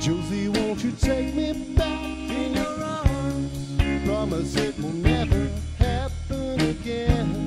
Josie, won't you take me back in your arms? Promise it will never happen again.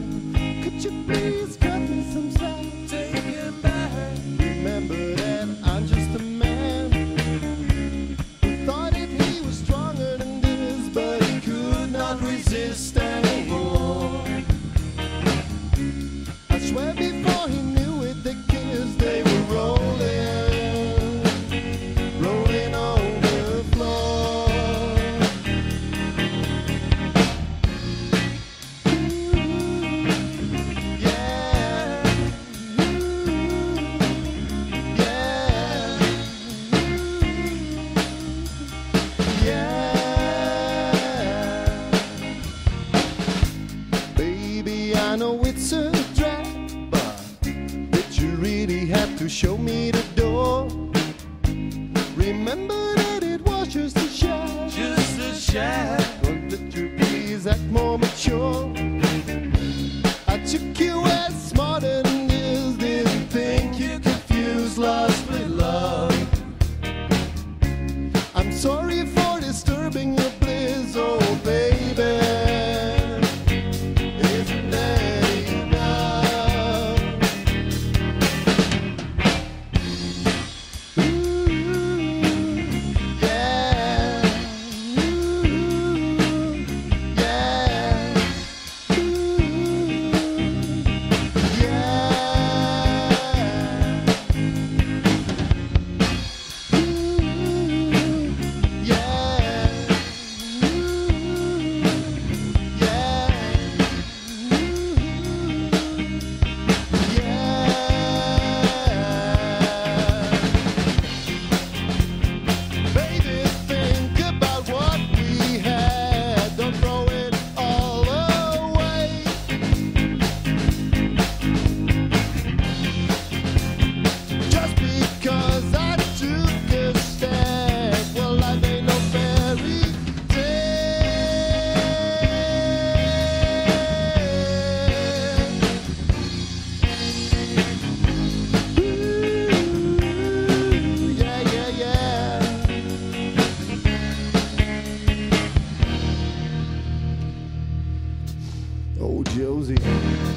I know it's a drag, but did you really have to show me the Josie.